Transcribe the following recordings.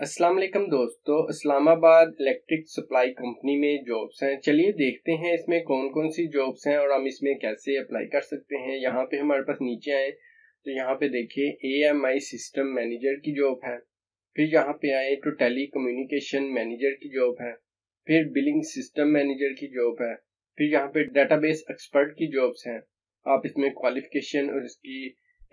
अस्सलाम वालेकुम दोस्तों, इस्लामाबाद इलेक्ट्रिक सप्लाई कंपनी में जॉब्स हैं। चलिए देखते हैं इसमें कौन कौन सी जॉब्स हैं और हम इसमें कैसे अप्लाई कर सकते हैं। यहाँ पे हमारे पास नीचे आए तो यहाँ पे देखिए A M I system manager की जॉब है। फिर यहाँ पे आए तो टेली कम्युनिकेशन मैनेजर की जॉब है। फिर बिलिंग सिस्टम मैनेजर की जॉब है। फिर यहाँ पे डेटाबेस एक्सपर्ट की जॉब्स हैं। आप इसमें क्वालिफिकेशन और इसकी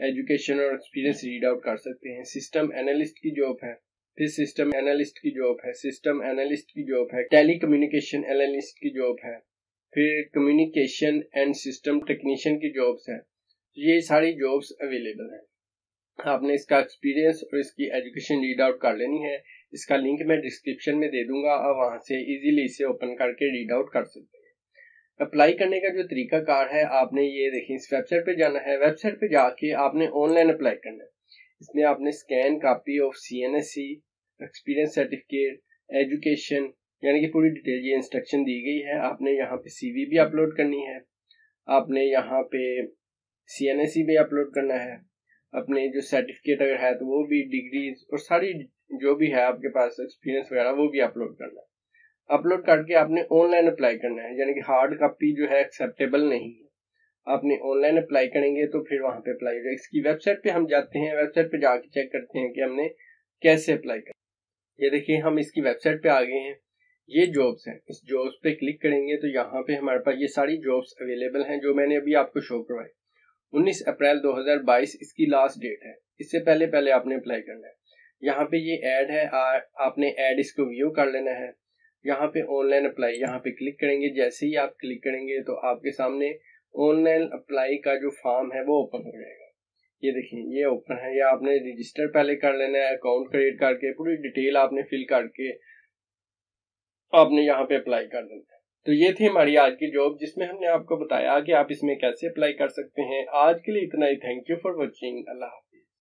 एजुकेशन और एक्सपीरियंस रीड आउट कर सकते हैं। सिस्टम एनालिस्ट की जॉब है। फिर सिस्टम एनालिस्ट की जॉब है सिस्टम एनालिस्ट की जॉब है टेली कम्युनिकेशन एनालिस्ट की जॉब है, फिर कम्युनिकेशन एंड सिस्टम टेक्नीशियन की जॉब्स हैं। ये सारी जॉब्स अवेलेबल हैं। आपने इसका एक्सपीरियंस और इसकी एजुकेशन रीड आउट कर लेनी है। इसका लिंक मैं डिस्क्रिप्शन में दे दूँगा और वहाँ से इजीली इसे ओपन करके रीड आउट कर सकते हैं। अप्लाई करने का जो तरीका कार है, आपने ये देखिए, इस वेबसाइट पे जाना है। वेबसाइट पे जाके आपने ऑनलाइन अप्लाई करना है। इसमें आपने scan copy of C N S C experience certificate education यानी कि पूरी डिटेल ये इंस्ट्रक्शन दी गई है। आपने यहाँ पे सीवी भी अपलोड करनी है। आपने यहाँ पे सी एन भी अपलोड करना है। अपने जो सर्टिफिकेट अगर है तो वो भी डिग्रीज और सारी जो भी है आपके पास एक्सपीरियंस वगैरह वो भी अपलोड करना है। अपलोड करके आपने ऑनलाइन अप्लाई करना है। यानी कि हार्ड कॉपी जो है एक्सेप्टेबल नहीं है। आपने ऑनलाइन अप्लाई करेंगे तो फिर वहाँ पे अप्लाई हो जाएगा इसकी वेबसाइट पे हम जाते हैं। वेबसाइट पे जाके चेक करते हैं कि हमने कैसे अप्लाई करना ये देखिए हम इसकी वेबसाइट पे आ गए हैं। ये जॉब्स हैं। इस जॉब्स पे क्लिक करेंगे तो यहाँ पे हमारे पास ये सारी जॉब्स अवेलेबल हैं जो मैंने अभी आपको शो करवाई। 19 अप्रैल 2022 इसकी लास्ट डेट है। इससे पहले पहले आपने अप्लाई करना है। यहाँ पे ये ऐड है आ, आपने ऐड इसको व्यू कर लेना है। यहाँ पे ऑनलाइन अप्लाई यहाँ पे क्लिक करेंगे। जैसे ही आप क्लिक करेंगे तो आपके सामने ऑनलाइन अप्लाई का जो फॉर्म है वो ओपन हो जाएगा। ये देखिए, ये ओपन है, ये आपने रजिस्टर पहले कर लेना है अकाउंट क्रिएट करके, पूरी डिटेल आपने फिल करके आपने यहाँ पे अप्लाई कर देना है। तो ये थी हमारी आज की जॉब जिसमें हमने आपको बताया कि आप इसमें कैसे अप्लाई कर सकते हैं। आज के लिए इतना ही thank you for watching Allah